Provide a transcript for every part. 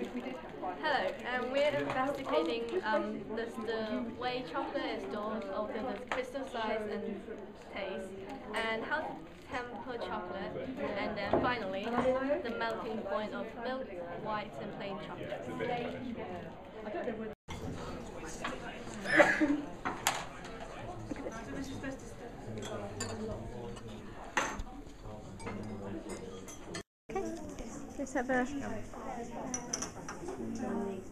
Hello, um, we're investigating um, the, way chocolate is stored over the crystal size and taste, and how to temper chocolate, and then finally the melting point of milk, white, and plain chocolate. Let's have a.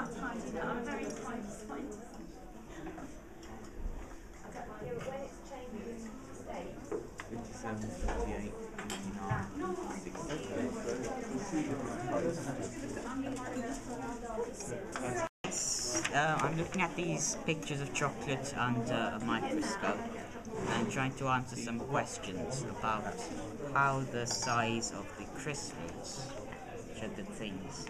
Tidying up. I'm very tidy Uh, I'm looking at these pictures of chocolate under a microscope and trying to answer some questions about how the size of the crystals, which the things,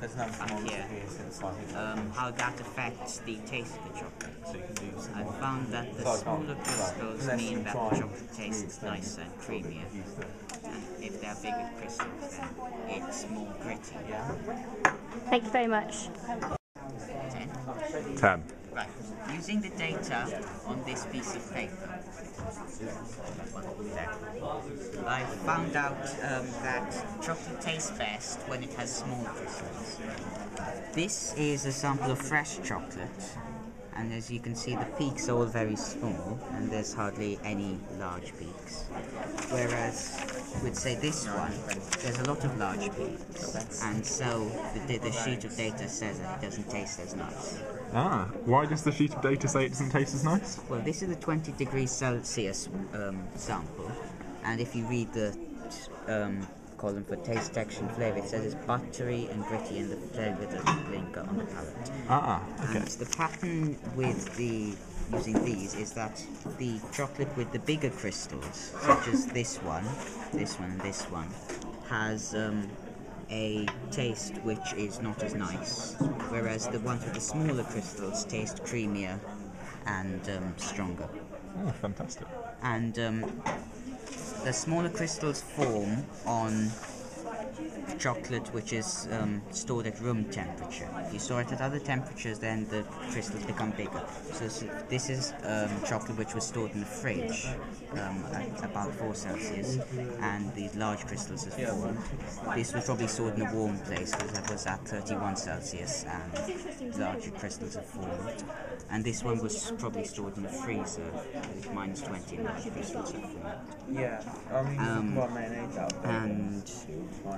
There's no small here. here since like um, how that affects the taste of the chocolate. so you can do. I found that the So smaller crystals unless mean that the chocolate tastes nicer and creamier, and if they're bigger crystals, then it's more gritty. Yeah. Thank you very much. Ten. 10. Right. Using the data on this piece of paper, I found out um, that chocolate tastes best when it has small crystals. This is a sample of fresh chocolate, and as you can see, the peaks are all very small, and there's hardly any large peaks. Whereas with say this one, there's a lot of large peaks, and so the, the sheet of data says that it doesn't taste as nice. Ah, why does the sheet of data say it doesn't taste as nice? Well, this is a 20 degrees Celsius um, sample, and if you read the um, column for taste, texture, and flavour, it says it's buttery and gritty, and the flavour doesn't linger on the palate. Ah, okay. And the pattern with the using these is that the chocolate with the bigger crystals, such as this one, this one, and this one, has um, a taste which is not as nice, whereas the ones with the smaller crystals taste creamier and um, stronger. Oh, fantastic. And um, the smaller crystals form on chocolate which is um, stored at room temperature. If you store it at other temperatures, then the crystals become bigger. So s- this is um, chocolate which was stored in the fridge um, at about 4 Celsius, and these large crystals have formed. This was probably stored in a warm place because that was at 31 Celsius, and larger crystals have formed. And this one was probably stored in a freezer at minus 20, and large crystals have formed. Yeah. Um, well, mayonnaise out there. And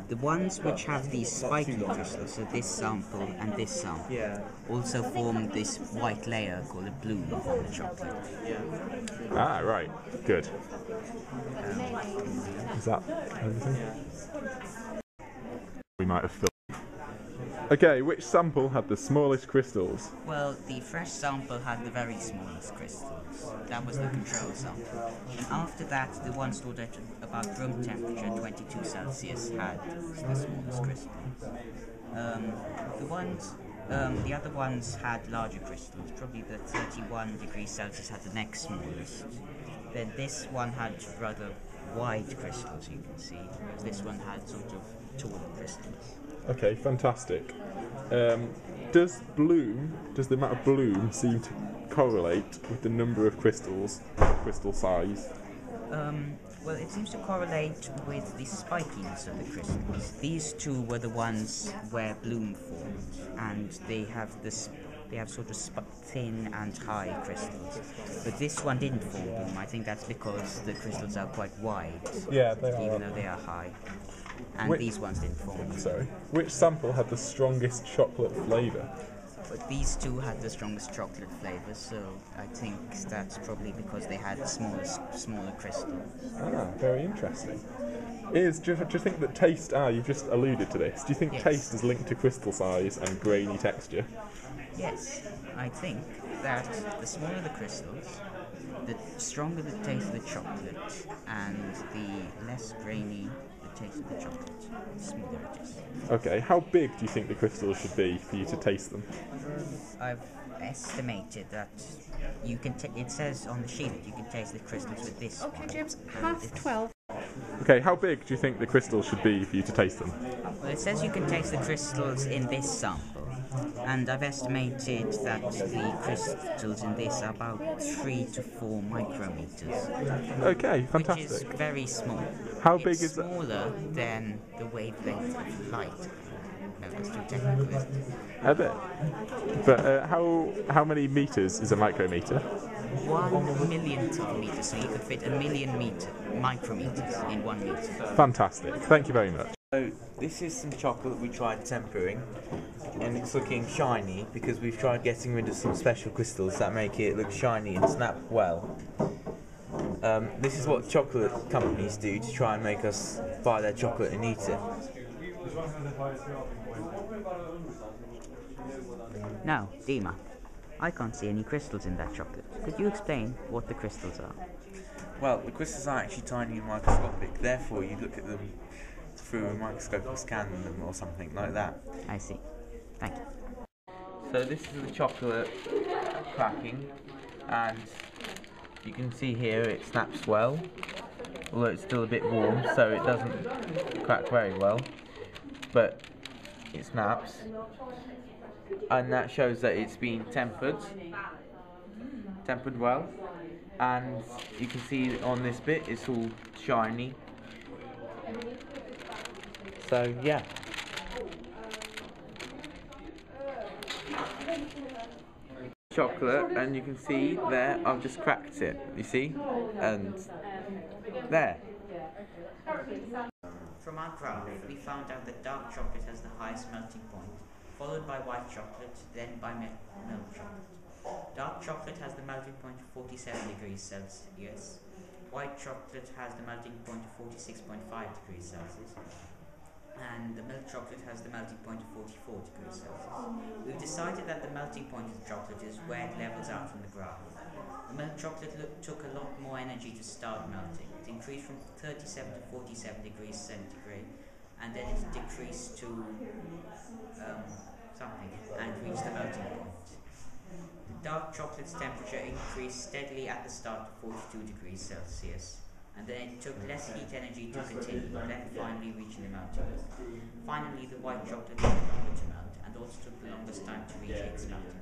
the ones which have these spiky crystals, so this sample and this sample, Yeah. also form this white layer called a bloom on the chocolate. Ah, right. Good. Is that everything? We might have filled. Okay, which sample had the smallest crystals? Well, the fresh sample had the very smallest crystals. That was the control sample. And after that, the one stored at about room temperature, 22 Celsius, had the smallest crystals. Um, the ones, um, the other ones had larger crystals. Probably the 31 degrees Celsius had the next smallest. Then this one had rather wide crystals, you can see. This one had sort of taller crystals. Okay, fantastic. Um, does bloom, does the amount of bloom seem to correlate with the number of crystals, crystal size? Um, well, it seems to correlate with the spikiness of the crystals. These two were the ones where bloom formed, and they have this. They have sort of sp- thin and high crystals, but this one didn't form bloom. I think that's because the crystals are quite wide, Yeah, they are. even though they are high, and Wait. these ones didn't form. Sorry. Which sample had the strongest chocolate flavour? But these two had the strongest chocolate flavor, so I think that's probably because they had smaller, smaller crystals. Ah, very interesting. Is do you, do you think that taste? Ah, you've just alluded to this. Do you think Yes. taste is linked to crystal size and grainy texture? Yes, I think that the smaller the crystals, the stronger the taste of the chocolate, and the less grainy taste of the chocolate, the smoother it is. Okay, how big do you think the crystals should be for you to taste them? I've estimated that you can. ta it says on the sheet that you can taste the crystals with this. Okay. James, half it's- 12. Okay, how big do you think the crystals should be for you to taste them? Well, it says you can taste the crystals in this sample, and I've estimated that the crystals in this are about three to four micrometers, Okay, fantastic. which is fantastic. very small. How it's big is that? smaller than the wavelength of light. No, that's too technical. isn't it? A bit. But uh, how how many meters is a micrometer? One millionth of a meter, so you could fit a million meter micrometers in one meter. Fantastic. Thank you very much. So this is some chocolate we tried tempering, and it's looking shiny because we've tried getting rid of some special crystals that make it look shiny and snap well. Um, this is what chocolate companies do to try and make us buy their chocolate and eat it. Now, Dima, I can't see any crystals in that chocolate. Could you explain what the crystals are? Well, the crystals are actually tiny and microscopic, therefore you look at them through a microscope or scan them or something like that. I see. Thank you. So this is the chocolate cracking, and you can see here it snaps well, although it's still a bit warm, so it doesn't crack very well, but it snaps, and that shows that it's been tempered, tempered well, and you can see on this bit it's all shiny. So yeah. Chocolate and you can see there I've just cracked it you see and there From our graph, we found out that dark chocolate has the highest melting point, followed by white chocolate, then by milk chocolate. Dark chocolate has the melting point of 47 degrees Celsius. White chocolate has the melting point of 46.5 degrees Celsius. And the milk chocolate has the melting point of 44 degrees Celsius. We've decided that the melting point of the chocolate is where it levels out from the graph. The milk chocolate took a lot more energy to start melting. It increased from 37 to 47 degrees centigrade, and then it decreased to um, something and reached the melting point. The dark chocolate's temperature increased steadily at the start to 42 degrees Celsius, and then it took less heat energy to continue, then finally reaching the mountain. Finally, the white chocolate took longer to melt, and also took the longest time to reach its mountain.